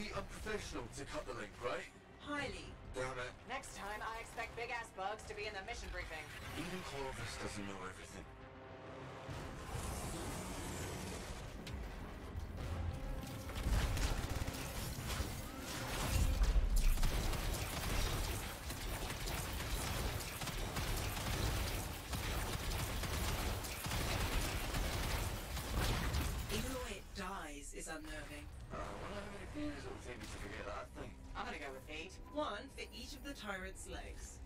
be unprofessional to cut the link, right? Highly. Damn it. Next time, I expect big ass bugs to be in the mission briefing. Even Clovis doesn't know everything. Even the way it dies is unnerving. Eight. One for each of the tyrant's legs.